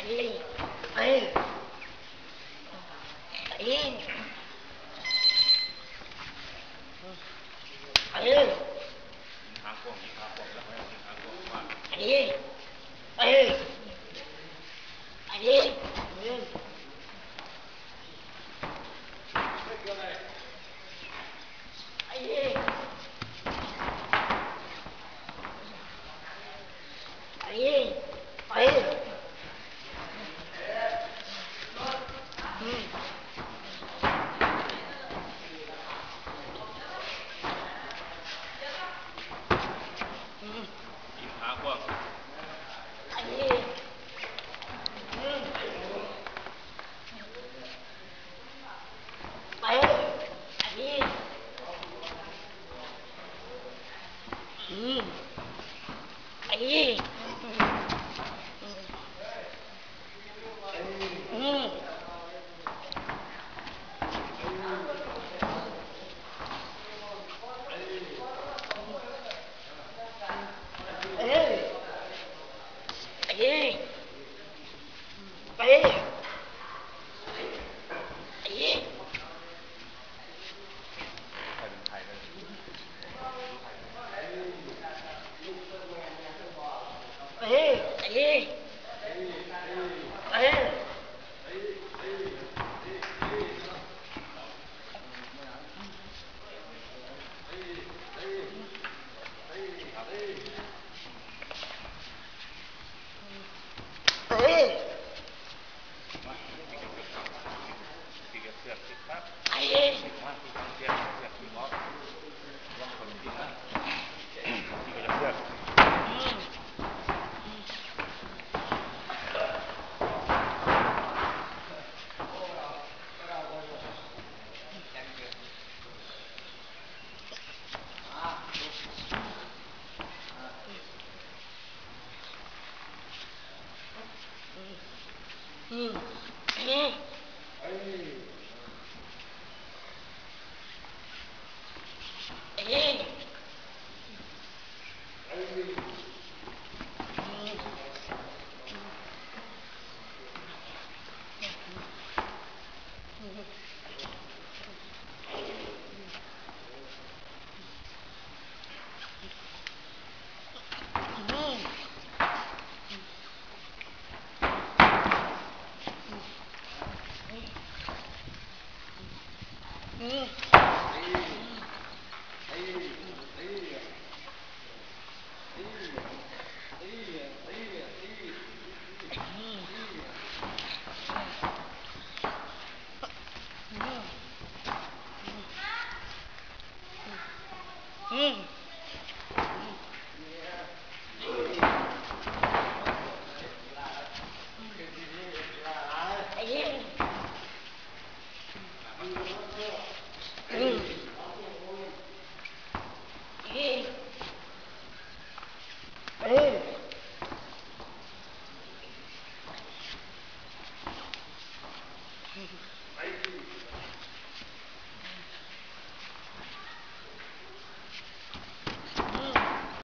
Hey! Hey! Ayun. Ayun. Ei! Hum. Hum. Aí. Mm. Ei! Ei!